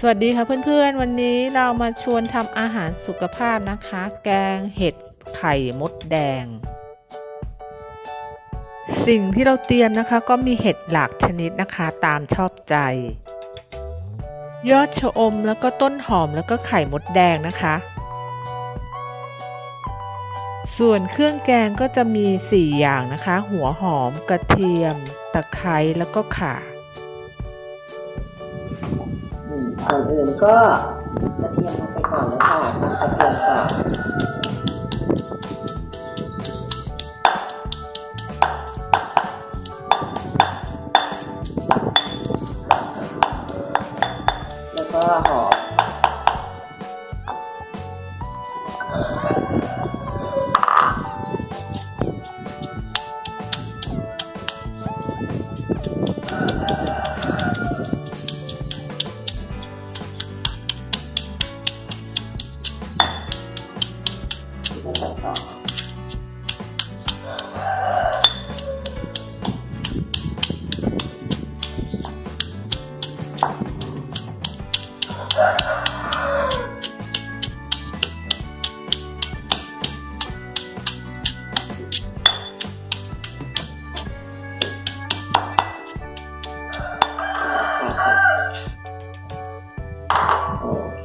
สวัสดีค่ะเพื่อนๆ วันนี้เรามาชวนทำอาหารสุขภาพนะคะ แกงเห็ดไข่มดแดง สิ่งที่เราเตรียมนะคะก็มีเห็ดหลากชนิดนะคะตามชอบใจ ยอดชะอมแล้วก็ต้นหอมแล้วก็ไข่มดแดงนะคะ ส่วนเครื่องแกงก็จะมี 4 อย่างนะคะ หัวหอมกระเทียม ตะไคร้แล้วก็ข่า ก่อนอื่นก็กระเทียมลงไปก่อนเลยค่ะกระเทียมก่อนแล้วก็หอม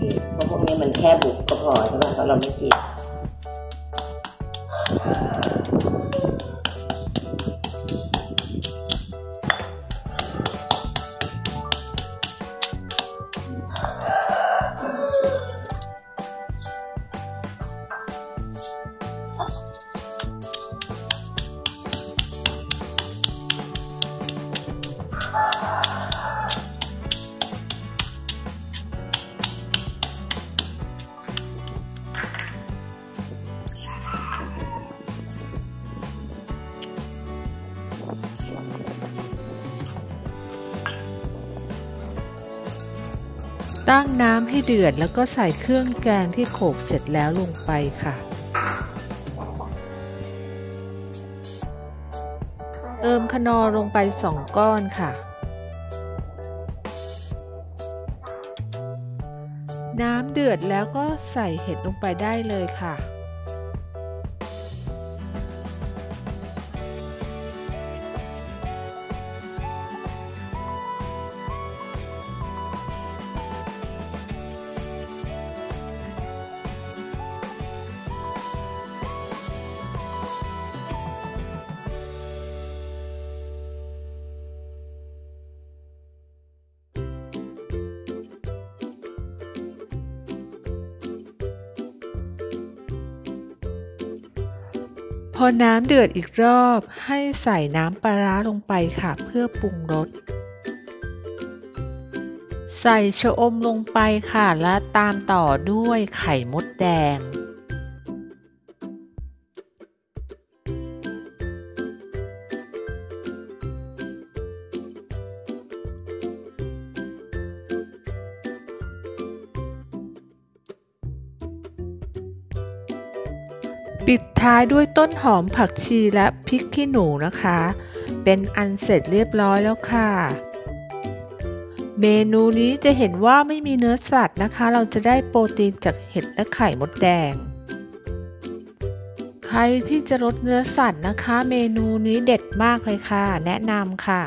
โอเคเพราะพวกนี้มันแค่บุกก็พอใช่ไหมเพราะเราไม่กิน ตั้งน้ำให้เดือดแล้วก็ใส่เครื่องแกงที่โขลกเสร็จแล้วลงไปค่ะ เติมคนอลงไปสองก้อนค่ะ น้ำเดือดแล้วก็ใส่เห็ดลงไปได้เลยค่ะ อน้ำเดือดอีกรอบให้ใส่น้ำปลาร้าลงไปค่ะเพื่อปรุงรส ใส่ชะอมลงไปค่ะและตามต่อด้วยไข่มดแดง ปิดท้ายด้วยต้นหอมผักชีและพริกขี้หนูนะคะ เป็นอันเสร็จเรียบร้อยแล้วค่ะ เมนูนี้จะเห็นว่าไม่มีเนื้อสัตว์นะคะ เราจะได้โปรตีนจากเห็ดและไข่มดแดง ใครที่จะลดเนื้อสัตว์นะคะ เมนูนี้เด็ดมากเลยค่ะ แนะนำค่ะ